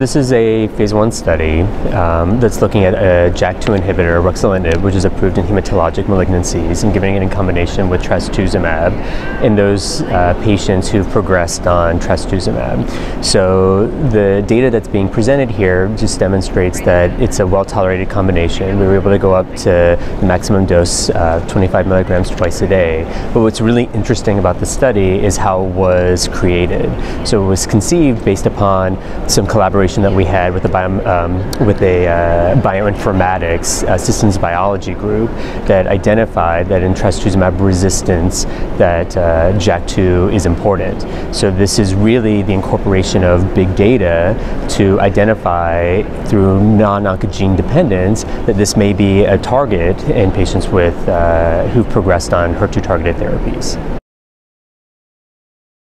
This is a phase one study um, that's looking at a JAK2 inhibitor, ruxolitinib, which is approved in hematologic malignancies, and giving it in combination with trastuzumab in those uh, patients who've progressed on trastuzumab. So the data that's being presented here just demonstrates that it's a well-tolerated combination. We were able to go up to the maximum dose, uh, 25 milligrams twice a day. But what's really interesting about the study is how it was created. So it was conceived based upon some collaboration collaboration that we had with a, bio, um, with a uh, bioinformatics uh, systems biology group that identified that in trastuzumab resistance that uh, JAK2 is important. So this is really the incorporation of big data to identify through non-oncogene dependence that this may be a target in patients with uh, who've progressed on HER2 targeted therapies.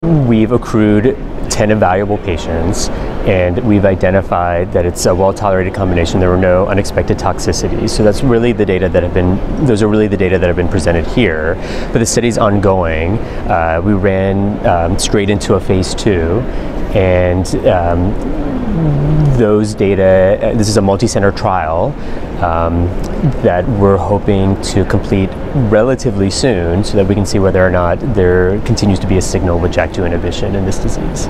We've accrued 10 evaluable patients and we've identified that it's a well-tolerated combination. There were no unexpected toxicities. So that's really the data that have been, those are really the data that have been presented here. But the study's ongoing. Uh, we ran um, straight into a phase two and um, those data, uh, this is a multi-center trial um, that we're hoping to complete relatively soon so that we can see whether or not there continues to be a signal with JAK2 inhibition in this disease.